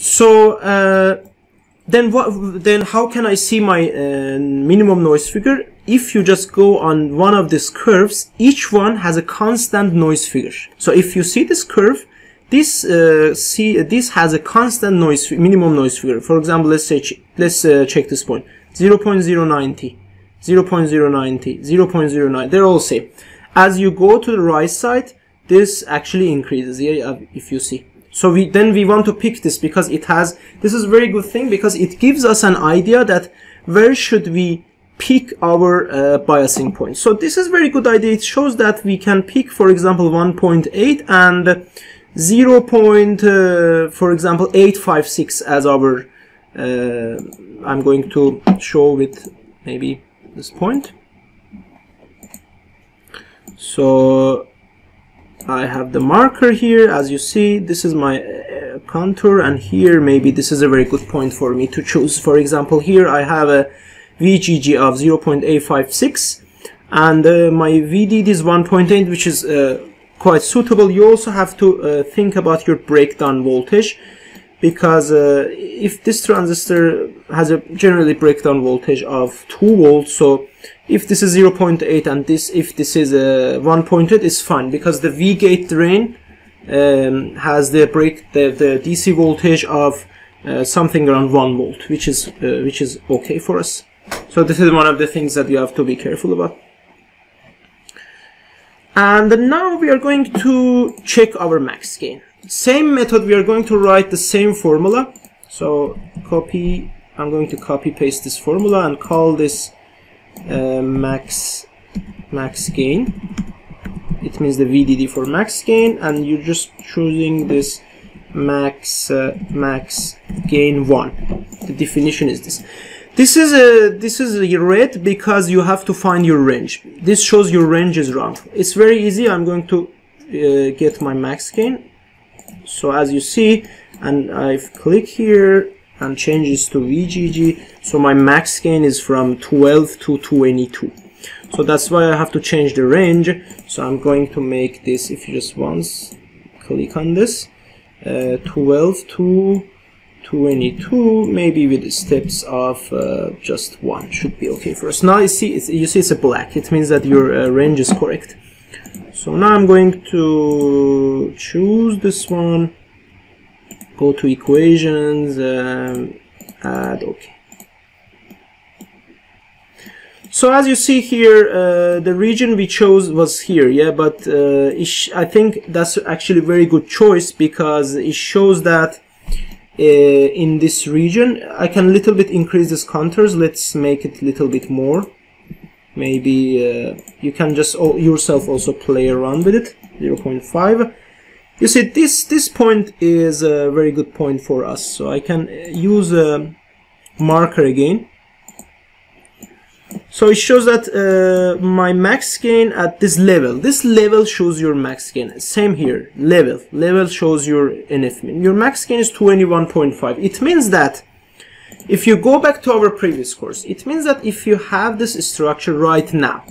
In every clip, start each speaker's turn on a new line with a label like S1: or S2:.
S1: So uh, then what? Then how can I see my uh, minimum noise figure? If you just go on one of these curves, each one has a constant noise figure. So if you see this curve, this uh, see this has a constant noise minimum noise figure. For example, let's say let's uh, check this point 0.090, 0.090, 0.09. They're all same. As you go to the right side, this actually increases here if you see so we then we want to pick this because it has this is a very good thing because it gives us an idea that where should we pick our uh, biasing point so this is very good idea it shows that we can pick for example 1.8 and 0. Point, uh, for example 856 as our uh, I'm going to show with maybe this point so I have the marker here as you see this is my uh, contour and here maybe this is a very good point for me to choose. For example here I have a VGG of 0.856 and uh, my VDD is 1.8 which is uh, quite suitable. You also have to uh, think about your breakdown voltage because uh, if this transistor has a generally breakdown voltage of 2 volts so if this is 0.8 and this if this is uh, 1.8 is fine because the V gate drain um, has the break the, the DC voltage of uh, something around 1 volt which is uh, which is okay for us. So this is one of the things that you have to be careful about. And now we are going to check our max gain same method we are going to write the same formula. So copy I'm going to copy paste this formula and call this uh, max max gain. It means the VDD for max gain and you're just choosing this max uh, max gain 1 the definition is this. This is a this is a red because you have to find your range. This shows your range is wrong. It's very easy. I'm going to uh, get my max gain so as you see and I've click here and changes to VGG so my max gain is from 12 to 22 so that's why I have to change the range. So I'm going to make this if you just once click on this uh, 12 to 22 maybe with steps of uh, just one. Should be okay for us. Now you see you see it's a black. It means that your uh, range is correct so now I'm going to choose this one. Go to equations um, add okay. So as you see here uh, the region we chose was here yeah but uh, I think that's actually very good choice because it shows that uh, in this region I can a little bit increase this contours. Let's make it a little bit more maybe uh, you can just yourself also play around with it. 0.5 you see this this point is a very good point for us. So I can use a marker again. So it shows that uh, my max gain at this level. This level shows your max gain. Same here. Level. Level shows your NF min. Your max gain is 21.5 it means that if you go back to our previous course, it means that if you have this structure right now,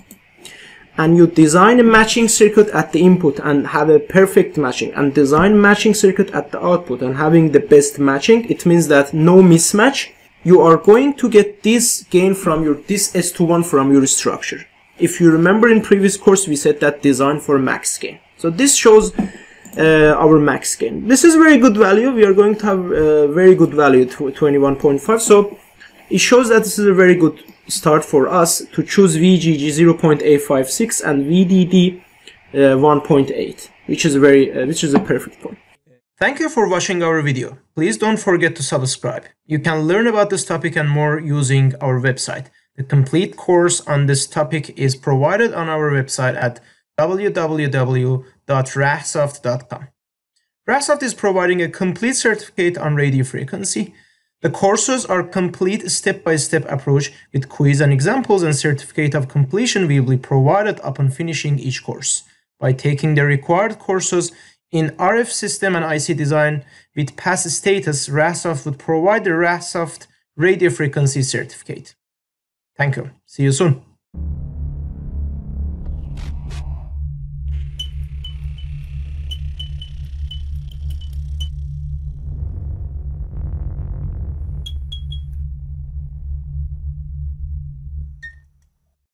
S1: and you design a matching circuit at the input and have a perfect matching and design matching circuit at the output and having the best matching, it means that no mismatch, you are going to get this gain from your, this S21 from your structure. If you remember in previous course, we said that design for max gain. So this shows uh, our max gain. This is very good value. We are going to have a very good value to 21.5. So it shows that this is a very good start for us to choose VGG 0.856 and VDD uh, 1.8, which is a very, uh, which is a perfect point. Thank you for watching our video. Please don't forget to subscribe. You can learn about this topic and more using our website. The complete course on this topic is provided on our website at www.rahsoft.com. Rahsoft is providing a complete certificate on radio frequency. The courses are complete step-by-step approach with quiz and examples and certificate of completion will be provided upon finishing each course. By taking the required courses in RF system and IC design with pass status, Rahsoft would provide the Rahsoft radio frequency certificate. Thank you. See you soon.